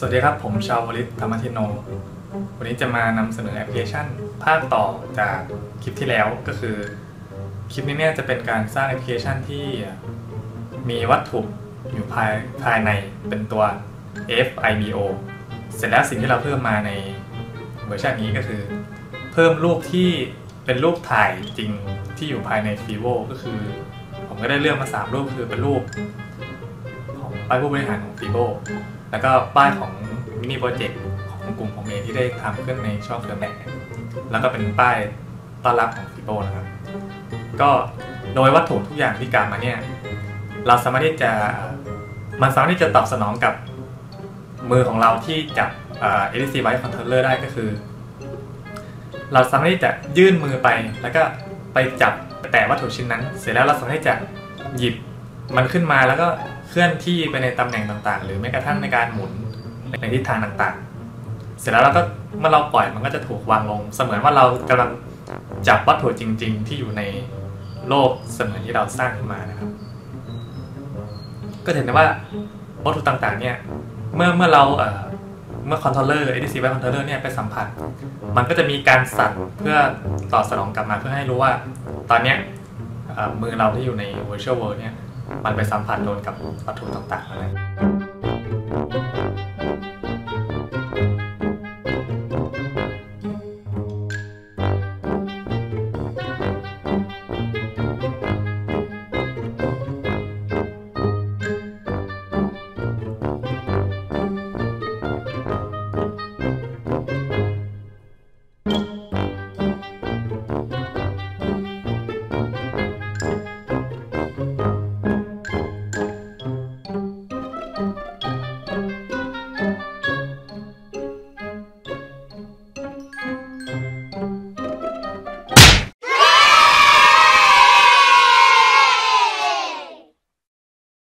สวัสดีครับ ผมชาววลิตธรรมทิโน วันนี้จะมานำเสนอแอปพลิเคชัน ภาคต่อจากคลิปที่แล้วก็คือ คลิปนี้เนี่ยจะเป็นการสร้างแอปพลิเคชันที่มีวัตถุอยู่ภายภายในเป็นตัว FIBO เสร็จแล้วสิ่งที่เราเพิ่มมาในเวอร์ชันนี้ก็คือ เพิ่มรูปที่เป็นรูปถ่ายจริงที่อยู่ภายใน FIBO ก็คือ ผมก็ได้เลือกมา 3 รูปคือเป็นรูปของป้ายผู้บริหารของ Fibo แล้วก็ป้ายของ mini project ของกลุ่มผมเองที่ได้ทำขึ้นในช่วง freshmen แล้วก็เป็นป้ายต้อนรับของ Fibo นะครับ ก็โดยวัตถุทุกอย่างที่กล่าวมาเนี่ย เราสามารถที่จะมันสามารถที่จะตอบสนองกับมือของเราที่จับเอ่อ HTC Vive Controller ได้ก็คือ เราสามารถที่จะยื่นมือไปแล้วก็ไปจับแต่วัตถุชิ้นนั้น เสร็จแล้วเราสามารถที่จะหยิบมันขึ้นมาแล้วก็ เคลื่อนที่ไปในตำแหน่งต่างๆ หรือแม้กระทั่งในการหมุนในทิศทางต่างๆ เสร็จแล้วเราก็เมื่อเราปล่อยมันก็จะถูกวางลง เสมือนว่าเรากำลังจับวัตถุจริง ๆ ที่อยู่ในโลกเสมือนที่เราสร้างขึ้นมานะครับ ก็เห็นได้ว่าวัตถุต่างๆเนี่ยเมื่อเมื่อเราเอ่อเมื่อคอนโทรลเลอร์ ADC by controller เนี่ยไปสัมผัส มันก็จะมีการสั่นเพื่อตอบสนองกลับมาเพื่อให้รู้ว่า ตอนเนี้ยมือเราที่อยู่ใน virtual world เนี่ย มันไปสัมผัสโดนกับวัตถุต่างๆอะไร